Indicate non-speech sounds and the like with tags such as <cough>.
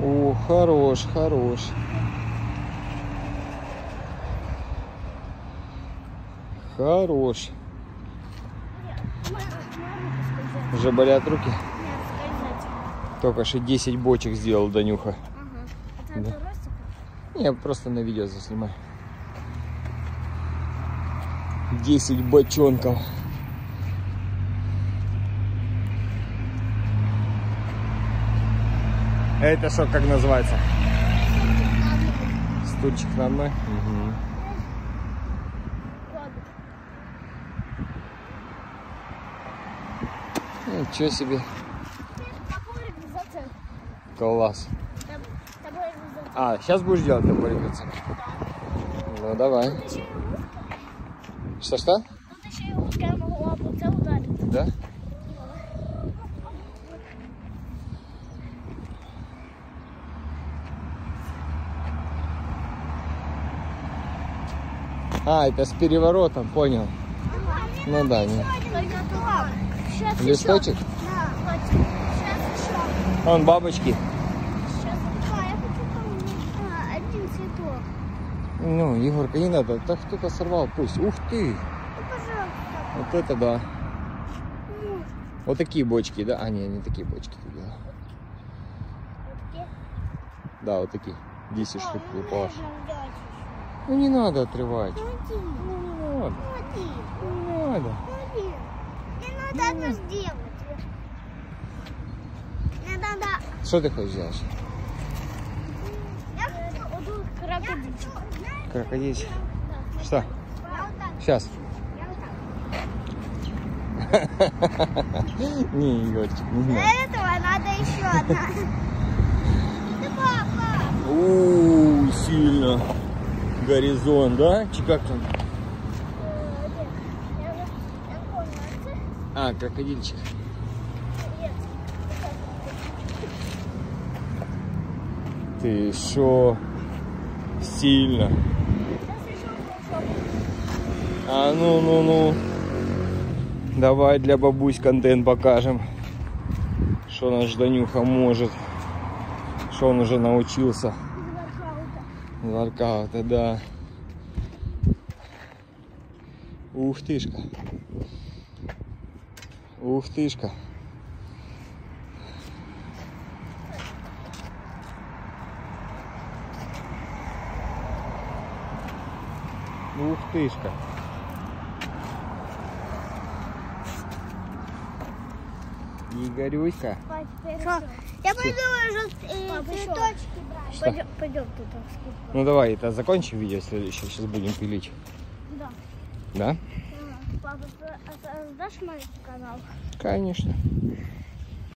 О, хорош, хорош. Хорош. Уже болят руки? Нет. Только что 10 бочек сделал Данюха. Ага. А Да. Я просто на видео заснимаю. 10 бочонков. Это что, как называется? Стульчик на одной? Мгм. Ладно. Ничего себе. Класс. А, сейчас будешь делать топорик лица? Ну давай. Тут еще и узкая. Что-что? Тут А, это с переворотом, понял. Ну да, не. Листочек? Да. Вон бабочки. Ну, Егорка, не надо. Так кто-то сорвал, пусть. Ух ты! Вот это да. Вот такие бочки, да? А, не, не такие бочки делал. вот. Да, вот такие. 10 О, штук упало. Ну не надо отрывать. Ну надо. Смотри. Не надо. Смотри. Мне надо одно сделать. Мне надо... Что ты хочешь сделать? Я хочу крокодильчик. Крокодильчик. Что? Сейчас. Я вот так. <laughs> Не, Егорчик, не Для знаю. этого надо еще одна. <laughs> Ты папа. Ууу, сильно. Горизонт, да? Чи как там? Э, нет, я вот- я поняла. А, крокодильчик. Ты? Сильно. Еще кусок. А ну, ну, ну. Давай для бабусь контент покажем. Что наш Данюха может. Что он уже научился. из воркаута. Да. Ух тышка. Ух тышка. Ух тышка. Игорюська. Я пойду уже э, цветочки брать. Пойдем, пойдем тут. а, скидку. Ну давай, это закончим видео следующее. Сейчас будем пилить. Да. Да? Папа, создашь мой канал? Конечно.